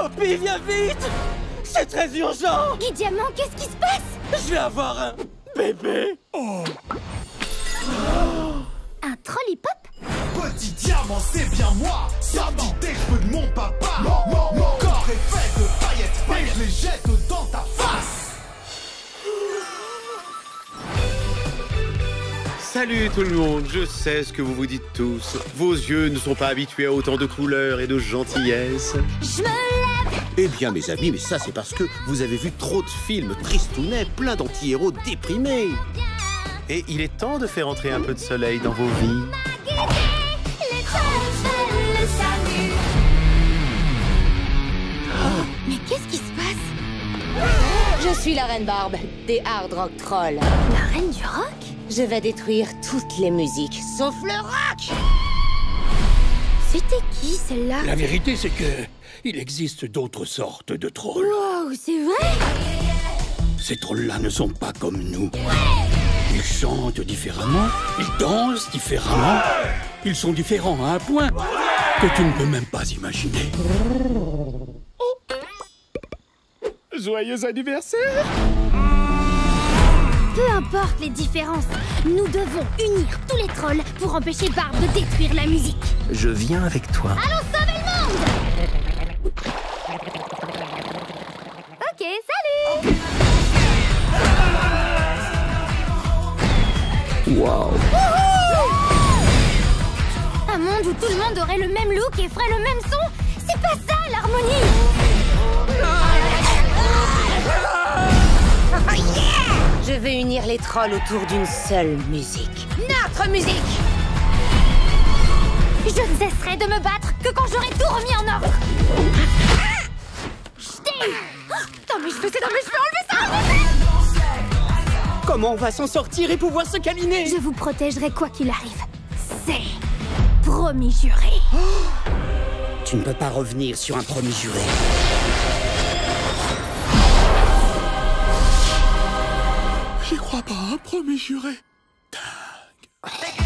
Poppy, viens vite. C'est très urgent. Guy Diamant, qu'est-ce qui se passe? Je vais avoir un bébé. Un Salut tout le monde, je sais ce que vous vous dites tous. Vos yeux ne sont pas habitués à autant de couleurs et de gentillesse. Je me lève Eh bien mes amis, mais ça c'est parce que vous avez vu trop de films tristounets, plein d'anti-héros déprimés. Et il est temps de faire entrer un peu de soleil dans vos vies. Les trolls veulent le salut Mais qu'est-ce qui se passe? Je suis la reine Barbe des Hard Rock Trolls. La reine du rock? Je vais détruire toutes les musiques, sauf le rock C'était qui celle-là? La vérité, c'est que il existe d'autres sortes de trolls. Wow, c'est vrai? Ces trolls-là ne sont pas comme nous. Ils chantent différemment, ils dansent différemment. Ils sont différents à un point que tu ne peux même pas imaginer. Joyeux anniversaire Les différences, nous devons unir tous les trolls pour empêcher Barbe de détruire la musique. Je viens avec toi. Allons sauver le monde! Ok, salut! Wow Un monde où tout le monde aurait le même look et ferait le même son? C'est pas ça Je vais unir les trolls autour d'une seule musique. Notre musique Je ne cesserai de me battre que quand j'aurai tout remis en ordre Ch'ti Attends, mais je faisais... Non, mais je peux enlever ça Comment on va s'en sortir et pouvoir se câliner? Je vous protégerai quoi qu'il arrive. C'est promis juré. Tu ne peux pas revenir sur un promis juré. crois pas, hein, promis juré. Dingue.